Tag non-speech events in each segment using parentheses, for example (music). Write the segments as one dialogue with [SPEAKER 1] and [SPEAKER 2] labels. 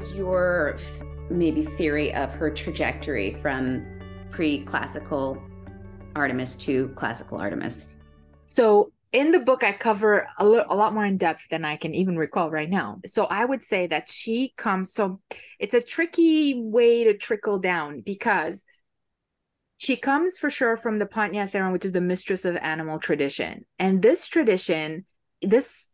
[SPEAKER 1] Is your maybe theory of her trajectory from pre-classical Artemis to classical Artemis?
[SPEAKER 2] So in the book, I cover a, lo- a lot more in depth than I can even recall right now. So I would say that she comes. So it's a tricky way to trickle down because she comes for sure from the Potnia Theron, which is the mistress of animal tradition. And this tradition, this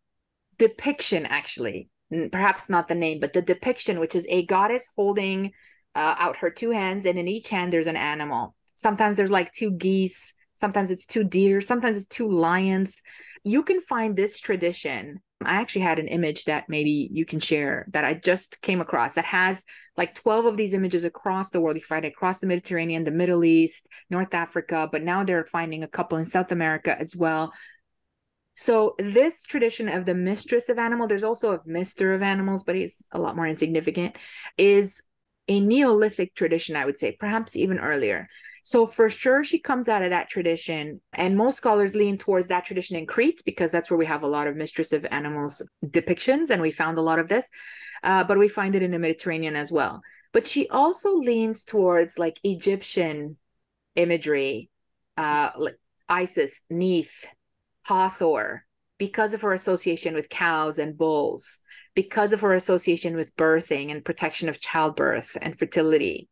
[SPEAKER 2] depiction actually, perhaps not the name, but the depiction, which is a goddess holding uh, out her two hands, and in each hand there's an animal. Sometimes there's like two geese, sometimes it's two deer, sometimes it's two lions. You can find this tradition I actually had an image that maybe you can share that I just came across that has like 12 of these images across the world. You find it across the Mediterranean, the Middle East, North Africa, but now they're finding a couple in South America as well. So this tradition of the mistress of animal, there's also a mister of animals, but he's a lot more insignificant, is a Neolithic tradition, I would say, perhaps even earlier. So for sure, she comes out of that tradition. And most scholars lean towards that tradition in Crete because that's where we have a lot of mistress of animals depictions. And we found a lot of this, uh, but we find it in the Mediterranean as well. But she also leans towards like Egyptian imagery, uh, like Isis, Neith, Hathor, because of her association with cows and bulls, because of her association with birthing and protection of childbirth and fertility.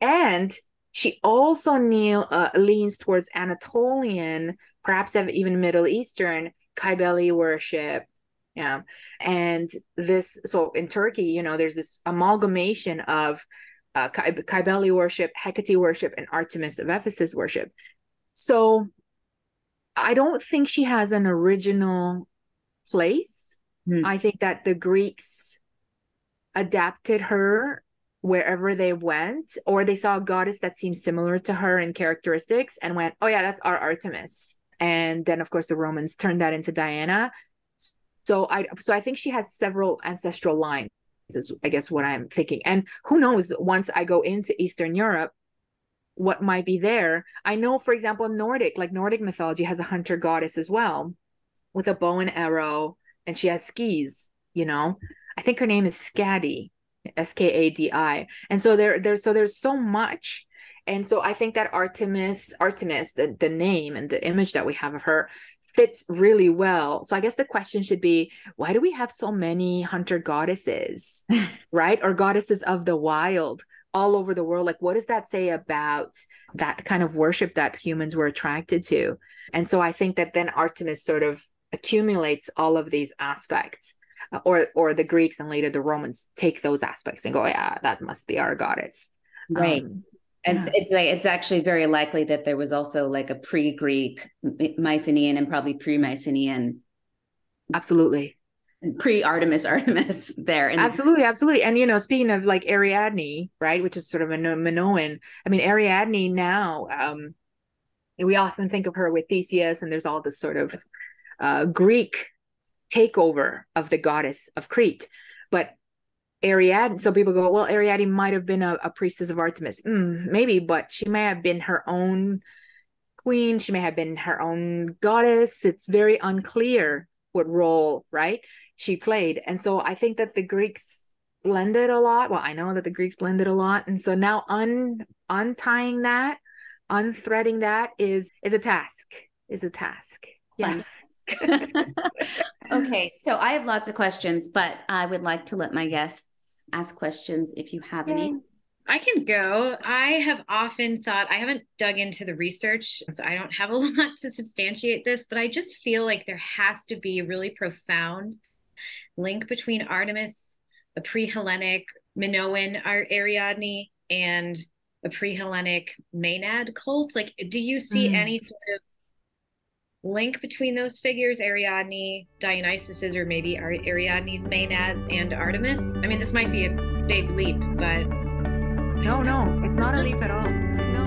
[SPEAKER 2] And she also kneel, uh, leans towards Anatolian, perhaps even Middle Eastern Cybele worship. Yeah. And this, so in Turkey, you know, there's this amalgamation of uh, Cybele worship, Hecate worship, and Artemis of Ephesus worship. So I don't think she has an original place. Mm. I think that the Greeks adapted her wherever they went, or they saw a goddess that seemed similar to her in characteristics and went, oh, yeah, that's our Artemis. And then, of course, the Romans turned that into Diana. So I so I think she has several ancestral lines, is I guess what I'm thinking. And who knows, once I go into Eastern Europe, what might be there. I know, for example, Nordic, like Nordic mythology has a hunter goddess as well with a bow and arrow, and she has skis, you know. I think her name is Skadi S K A D I. And so there there's so there's so much. And so I think that Artemis, Artemis, the, the name and the image that we have of her fits really well. So I guess the question should be why do we have so many hunter goddesses, (laughs) right? Or goddesses of the wild all over the world? Like, what does that say about that kind of worship that humans were attracted to? And so I think that then Artemis sort of accumulates all of these aspects or or the Greeks and later the Romans take those aspects and go, yeah, that must be our goddess.
[SPEAKER 1] Right. Um, and yeah. it's like it's actually very likely that there was also like a pre-Greek Mycenaean and probably pre-Mycenaean.
[SPEAKER 2] Absolutely.
[SPEAKER 1] Pre-Artemis Artemis (laughs) there.
[SPEAKER 2] And- absolutely, absolutely. And you know, speaking of like Ariadne, right, which is sort of a Minoan. I mean, Ariadne now, um, we often think of her with Theseus, and there's all this sort of uh, Greek takeover of the goddess of Crete. But Ariadne, so people go, well, Ariadne might have been a, a priestess of Artemis. Mm, maybe, but she may have been her own queen. She may have been her own goddess. It's very unclear what role, right, she played. And so I think that the Greeks blended a lot. Well, I know that the Greeks blended a lot. And so now un untying that, unthreading that is is a task. Is a task. Yeah. (laughs)
[SPEAKER 1] okay, so I have lots of questions, but I would like to let my guests ask questions if you have any.
[SPEAKER 3] I can go. I have often thought, I haven't dug into the research, so I don't have a (laughs) lot to substantiate this, but I just feel like there has to be a really profound link between Artemis, a pre Hellenic Minoan Ariadne, and a pre Hellenic Maenad cult. Like, do you see mm. any sort of link between those figures, Ariadne, Dionysus's, or maybe Ariadne's Maenads and Artemis? I mean, this might be a big leap, but
[SPEAKER 2] no, no, it's not a leap at all. No.